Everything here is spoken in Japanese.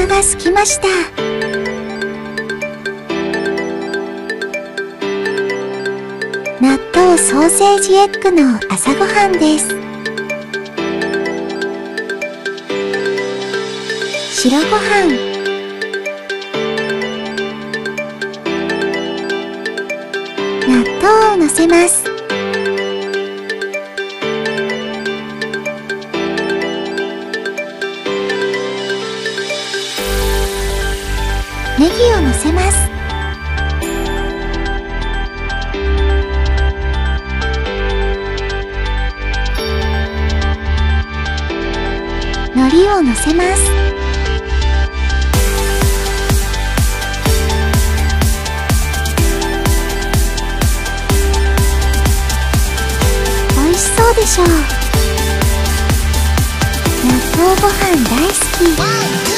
腹が空きました納豆ソーセージエッグの朝ごはんです白ご飯納豆をのせますネギをのせます。海苔をのせます。美味しそうでしょ。う納豆ご飯大好き。